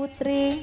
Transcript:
Putri.